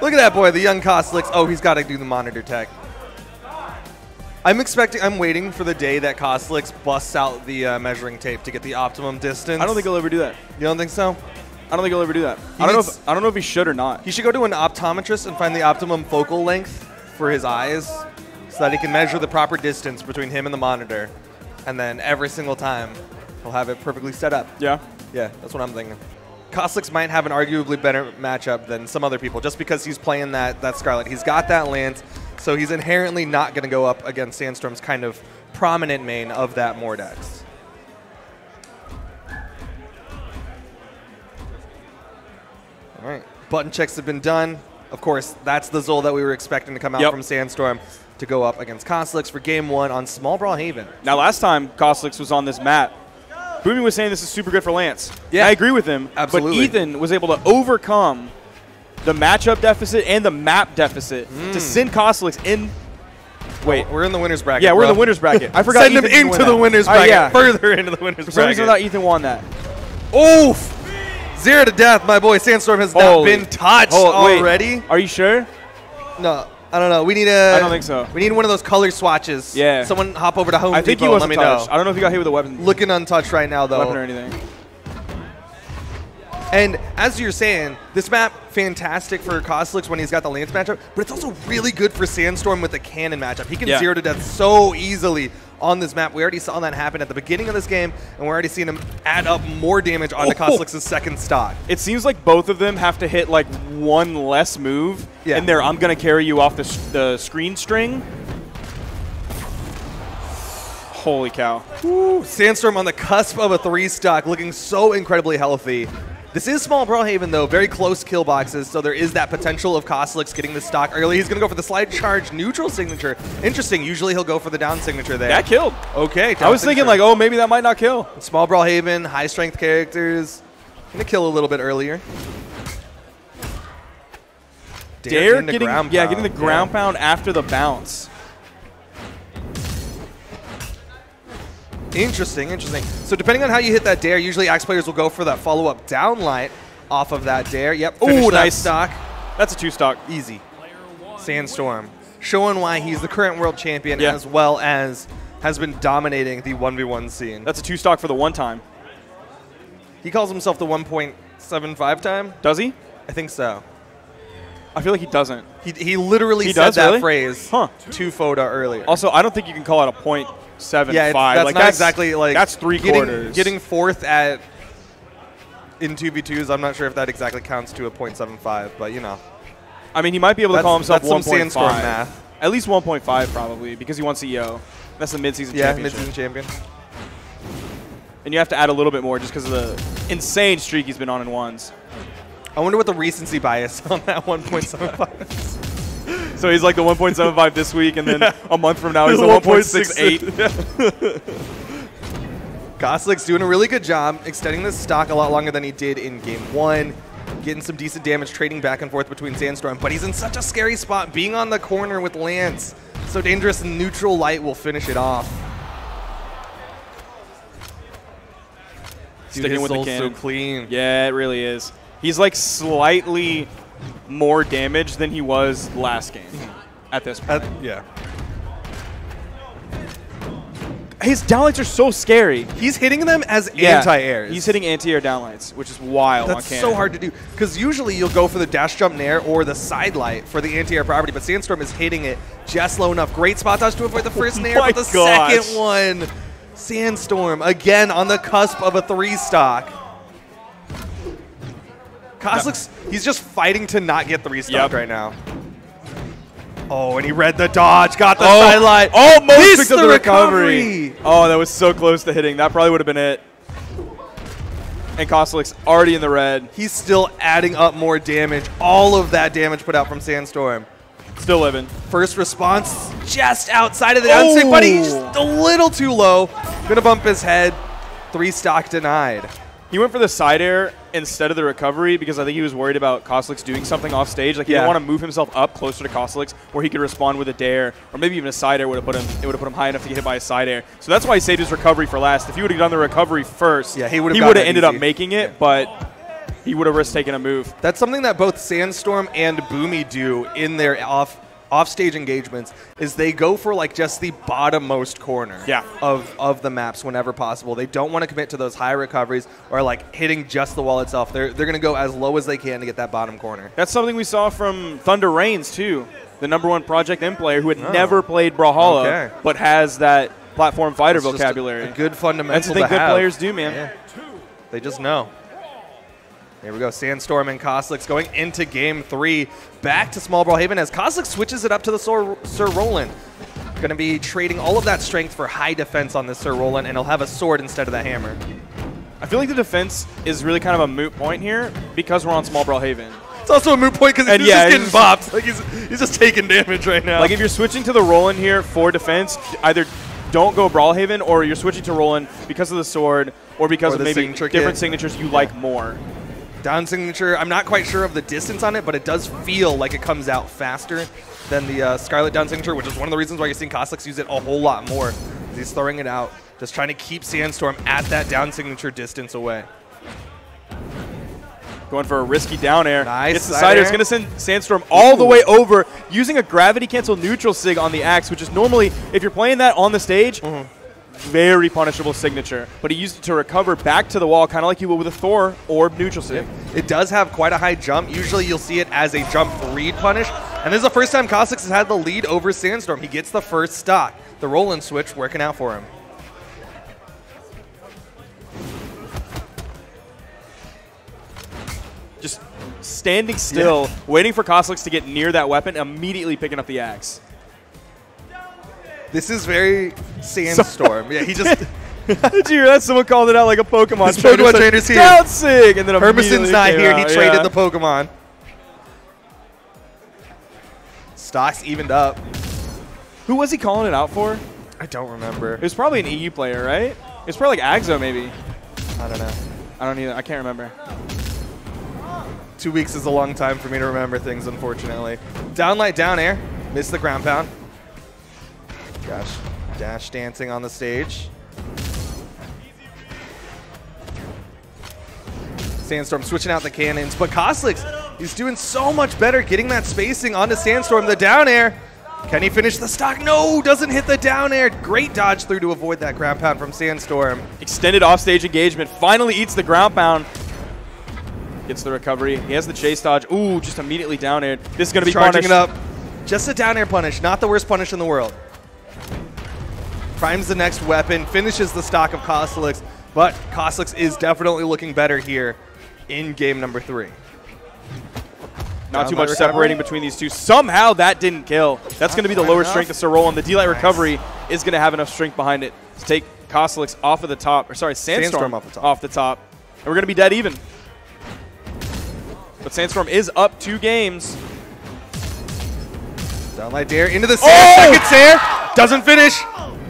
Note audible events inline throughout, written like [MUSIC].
Look at that boy, the young Cosolix. Oh, he's got to do the monitor tech. I'm expecting, I'm waiting for the day that Cosolix busts out the uh, measuring tape to get the optimum distance. I don't think he'll ever do that. You don't think so? I don't think he'll ever do that. I don't know. If, I don't know if he should or not. He should go to an optometrist and find the optimum focal length for his eyes so that he can measure the proper distance between him and the monitor. And then every single time, he'll have it perfectly set up. Yeah. Yeah, that's what I'm thinking. Cosolix might have an arguably better matchup than some other people just because he's playing that, that Scarlet. He's got that Lance, so he's inherently not going to go up against Sandstorm's kind of prominent main of that Mordex. All right, button checks have been done. Of course, that's the Xull that we were expecting to come out Yep. from Sandstorm to go up against Cosolix for game one on Small Brawlhaven. Now, last time Cosolix was on this map, Boomy was saying this is super good for Lance. Yeah. I agree with him. Absolutely. But Ethan was able to overcome the matchup deficit and the map deficit to hmm. send Cosolix in. Wait. We're in the winners bracket. Yeah, we're in the winners bracket. I [LAUGHS] forgot Send Ethan him into the that. winners Oh, bracket. yeah. Further into the winners For some reason, I thought Ethan won that. Oof! Zero to death, my boy. Sandstorm has not been touched Oh, wait. already. Are you sure? No, I don't know. We need a. I don't think so. We need one of those color swatches. Yeah. Someone hop over to Home I think Depot he and let me touched. know. I don't know if he got hit with a weapon, Looking untouched right now, though. weapon or anything. And as you're saying, this map fantastic for Cosolix when he's got the Lance matchup, but it's also really good for Sandstorm with the Cannon matchup. He can Yeah. zero to death so easily on this map. We already saw that happen at the beginning of this game, and we're already seeing him add up more damage onto Oh. oh. Cosolix's second stock. It seems like both of them have to hit like one less move, Yeah. and they're I'm gonna carry you off the, the screen string. Holy cow! Sandstorm on the cusp of a three stock, looking so incredibly healthy. This is small Brawlhaven though, very close kill boxes, so there is that potential of Cosolix getting the stock early. He's gonna go for the slide charge neutral signature. Interesting. Usually he'll go for the down signature there. That killed. Okay. I was thinking like, oh, maybe that might not kill. small Brawlhaven, high strength characters. Gonna kill a little bit earlier. Dare getting the getting yeah, getting the ground Yeah. pound after the bounce. Interesting, interesting. So depending on how you hit that dare, usually Axe players will go for that follow-up down light off of that dare. Yep. finish Ooh, that nice. stock. That's a two stock. Easy. Sandstorm. Showing why he's the current world champion Yeah. as well as has been dominating the 1v1 scene. That's a two stock for the one time. he calls himself the 1.75 time? Does he? I think so. I feel like he doesn't. He, he literally He said does, that really? phrase Huh. to Foda earlier. Also, I don't think you can call it a point seven yeah, five. that's like not that's exactly like that's three getting, quarters. Getting fourth at in 2v2s, I'm not sure if that exactly counts to a point seven five, but you know. I mean, he might be able to That's- call himself that's some 1.5. Sandstorm math. At least 1.5 probably because he won CEO. That's the midseason champion. Yeah, championship. midseason champion. And you have to add a little bit more just because of the insane streak he's been on in ones. I wonder what the recency bias [LAUGHS] on that 1.75 is. So he's like the 1.75 this week, and then a month from now he's [LAUGHS] the 1.68. Cosolix [LAUGHS] doing a really good job extending this stock a lot longer than he did in game one, getting some decent damage, trading back and forth between Sandstorm. But he's in such a scary spot, being on the corner with Lance. So dangerous, neutral light will finish it off. Dude, Sticking with the soul's so clean. Yeah, it really is. He's like slightly more damage than he was last game at this point. Uh, yeah. His downlights are so scary. He's hitting them as Yeah, anti-airs. He's hitting anti-air downlights, which is wild That's so hard to do because usually you'll go for the dash jump nair or the side light for the anti-air property, but Sandstorm is hitting it just low enough. Great spot dodge to avoid the first [LAUGHS] nair, Oh my but the gosh. second one, Sandstorm again on the cusp of a three stock. Cosolix he's just fighting to not get three stock Yep. right now. Oh, and he read the dodge, got the Oh, side Almost oh, picked up the the recovery. recovery. Oh, that was so close to hitting. That probably would have been it. And Cosolix already in the red. He's still adding up more damage. All of that damage put out from Sandstorm. Still living. First response just outside of the oh. down stick, but he's Oh. just a little too low. Gonna bump his head. Three stock denied. He went for the side air instead of the recovery because I think he was worried about Cosolix doing something off stage. Like he Yeah. didn't want to move himself up closer to Cosolix where he could respond with a dare or maybe even a side air would have put him it would have put him high enough to get hit by a side air. So that's why he saved his recovery for last. If he would have done the recovery first, Yeah, he would've he gotten would have ended up making it, but he would have risked taking a move. That's something that both Sandstorm and Boomy do in their off offstage engagements is they go for like just the bottommost corner Yeah. of, of the maps whenever possible. They don't want to commit to those high recoveries or like hitting just the wall itself. They're, they're going to go as low as they can to get that bottom corner. That's something we saw from Thunder Reigns too, the number one Project M player who had oh. never played Brawlhalla, Oh. Okay. but has that platform fighter just a- vocabulary. A, good fundamental That's the thing good have. players do, man. Yeah. They just know. Here we go. Sandstorm and Cosolix going into game three. Back to Small Brawlhaven as Cosolix switches it up to the Sir, Sir Roland. Going to be trading all of that strength for high defense on this Sir Roland, and he'll have a sword instead of the hammer. I feel like the defense is really kind of a moot point here because we're on Small Brawlhaven. It's also a moot point because he's yeah, just getting bopped. Like he's, he's just taking damage right now. Like if you're switching to the Roland here for defense, either don't go Brawlhaven or you're switching to Roland because of the sword or because Or of maybe signature different signatures you like more. Down signature, I'm not quite sure of the distance on it, but it does feel like it comes out faster than the uh, Scarlet down signature, which is one of the reasons why you're seeing Cosolix use it a whole lot more. He's throwing it out, just trying to keep Sandstorm at that down signature distance away. Going for a risky down air. Nice Gets the side air. It's going to send Sandstorm all the way over using a gravity cancel neutral sig on the axe, which is normally, if you're playing that on the stage, Mm-hmm. Very punishable signature. But he used it to recover back to the wall, kind of like you would with a Thor or neutral sig. It does have quite a high jump. Usually you'll see it as a jump read punish. And this is the first time Cosolix has had the lead over Sandstorm. He gets the first stock. The Roland switch working out for him. Just standing still, waiting for Cosolix to get near that weapon, immediately picking up the axe. This is very Sandstorm. [LAUGHS] yeah, he just [LAUGHS] Did you hear that? Someone called it out like a Pokemon His trainer. Pokemon It's like, trainer's here. Sig, and then Hermison's not here. out, He traded yeah. the Pokemon. Stocks evened up. Who was he calling it out for? I don't remember. It was probably an EU player, right? It was probably like Axo, maybe. I don't know. I don't either. I can't remember. Two weeks is a long time for me to remember things, unfortunately. Down light, down air. Missed the ground pound. Gosh. Dash dancing on the stage. Sandstorm switching out the cannons, but Cosolix, he's doing so much better getting that spacing onto Sandstorm. The down air. Can he finish the stock? No, doesn't hit the down air. Great dodge through to avoid that ground pound from Sandstorm. Extended offstage engagement. Finally eats the ground pound. Gets the recovery. He has the chase dodge. Ooh, just immediately down air. This is going to be charging punished. it up. Just a down air punish, not the worst punish in the world. Primes the next weapon, finishes the stock of Cosolix, but Cosolix is definitely looking better here in game number three. Not Down too much recovery. separating between these two. Somehow that didn't kill. That's going to be the lower enough. strength of Sir Roland. The D-Light Nice. recovery is going to have enough strength behind it to take Cosolix off of the top. Or sorry, Sandstorm, Sandstorm off the top. Off the top. And we're going to be dead even. But Sandstorm is up two games. Down light dare into the Sair, Oh! second Sair, doesn't finish.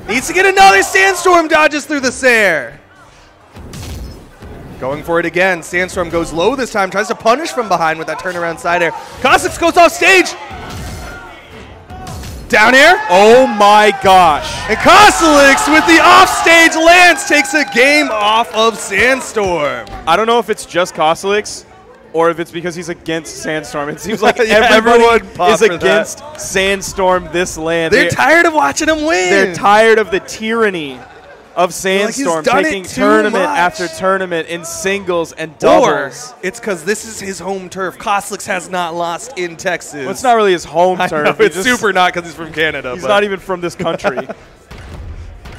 Needs to get another Sandstorm, dodges through the Sair. Going for it again. Sandstorm goes low this time, tries to punish from behind with that turnaround side air. Cosolix goes off stage. Down air. Oh my gosh. And Cosolix with the offstage lance takes a game off of Sandstorm. I don't know if it's just Cosolix or if it's because he's against Sandstorm. It seems [LAUGHS] like Yeah, everyone is for that. against Sandstorm this land. They're They- tired of watching him win. They're tired of the tyranny of Sandstorm it taking tournament much. after tournament in singles and Or doubles. it's because this is his home turf. Cosolix has not lost in Texas. Well, it's not really his home [LAUGHS] turf. know, it's just- super not because he's from Canada. He's but not even from this country. [LAUGHS]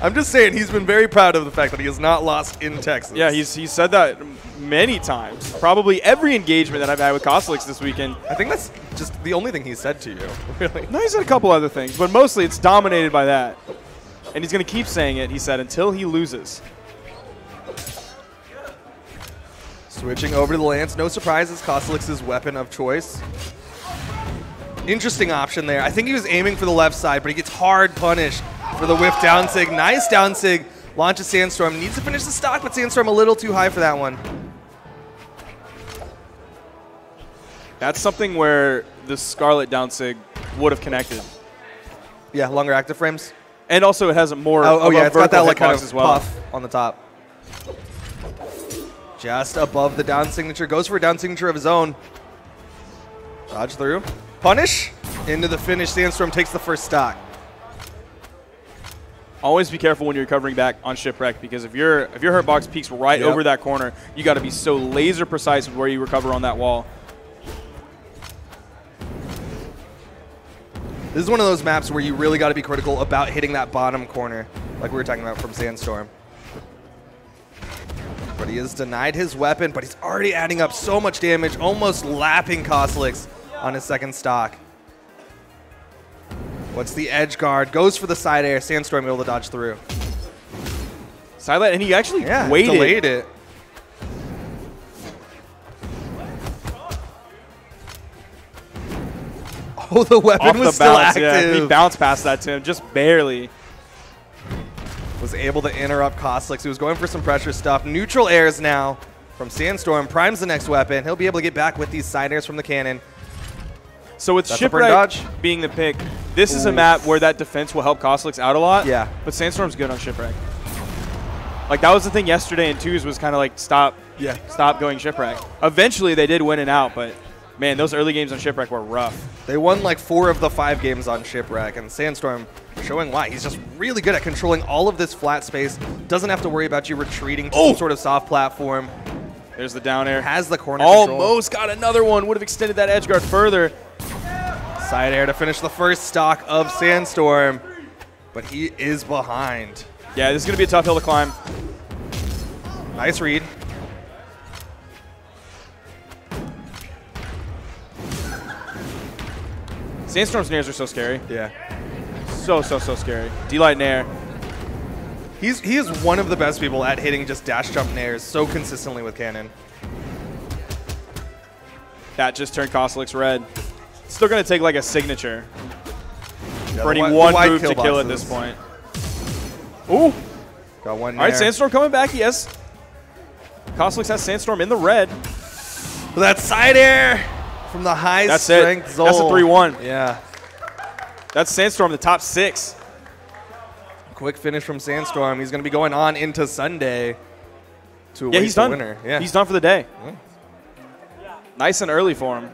I'm just saying he's been very proud of the fact that he has not lost in Texas. yeah, he's he said that many times. Probably every engagement that I've had with Cosolix this weekend. I think that's just the only thing he said to you. [LAUGHS] Really. No, he said a couple other things, but mostly it's dominated by that. And he's going to keep saying it, he said, until he loses. Switching over to the lance, no surprises. Cosolix's weapon of choice. Interesting option there. I think he was aiming for the left side, but he gets hard punished for the whiff down sig. Nice down sig. Launches Sandstorm. Needs to finish the stock, but Sandstorm a little too high for that one. That's something where the Scarlet Downsig would have connected. Yeah, longer active frames. And also it has more Oh, oh yeah, it's got that like kind of as well. puff on the top. just above the down signature. Goes for a down signature of his own. Dodge through. Punish. Into the finish. Sandstorm takes the first stock. Always be careful when you're recovering back on shipwreck because if your if your hurt box peaks right Yep. over that corner, you got to be so laser precise with where you recover on that wall. This is one of those maps where you really got to be critical about hitting that bottom corner, like we were talking about from Sandstorm. But he has denied his weapon, but he's already adding up so much damage, almost lapping Cosolix on his second stock. What's the edge guard? Goes for the side air. Sandstorm able to dodge through. Silent, and he actually Yeah, waited. delayed it. [LAUGHS] Oh, the weapon Off was the still bounce, yeah. active. He bounced past that to him, just barely. was able to interrupt Cosolix, He was going for some pressure stuff. Neutral airs now from Sandstorm. Primes the next weapon. He'll be able to get back with these side airs from the cannon. So with That's dodge. being the pick, this is a map where that defense will help Cosolix out a lot. Yeah. But Sandstorm's good on Shipwreck. Like that was the thing yesterday in twos was kind of like stop, Yeah. stop going Shipwreck. Eventually they did win and out, but man, those early games on Shipwreck were rough. They won like four of the five games on Shipwreck, and Sandstorm showing why. He's just really good at controlling all of this flat space. Doesn't have to worry about you retreating to Oh! some sort of soft platform. There's the down air. Has the corner control. Almost got another one. Would have extended that edge guard further. Side air to finish the first stock of Sandstorm, but he is behind. Yeah, this is gonna be a tough hill to climb. Nice read. Sandstorm's nairs are so scary. Yeah. So so so scary. D-light nair. He's he is one of the best people at hitting just dash jump nairs so consistently with cannon. That just turned Cosolix red. Still gonna take like a signature Yeah, for any the wi- the one move to kill at this point. Ooh. Got one All right. Sandstorm coming back. Yes. Cosolix has Sandstorm in the red. That side air from the high That's it. strength Xull. That's a 3-1. Yeah. That's Sandstorm, the top six. Quick finish from Sandstorm. He's going to be going on into Sunday to Yeah, he's the done. winner. Yeah. He's done for the day. Nice and early for him.